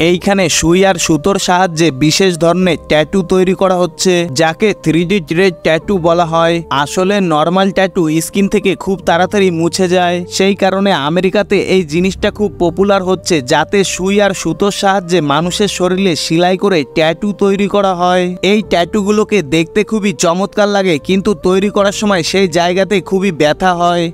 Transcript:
এইখানে সুই আর সুতোর সাহায্যে বিশেষ ধরনের ট্যাটু তৈরি করা হচ্ছে, যাকে থ্রি ডি ট্রেড ট্যাটু বলা হয়। আসলে নর্মাল ট্যাটু স্কিন থেকে খুব তাড়াতাড়ি মুছে যায়। সেই কারণে আমেরিকাতে এই জিনিসটা খুব পপুলার হচ্ছে, যাতে সুই আর সুতোর সাহায্যে মানুষের শরীরে সেলাই করে ট্যাটু তৈরি করা হয়। এই ট্যাটুগুলোকে দেখতে খুবই চমৎকার লাগে, কিন্তু তৈরি করার সময় সেই জায়গাতে খুবই ব্যথা হয়।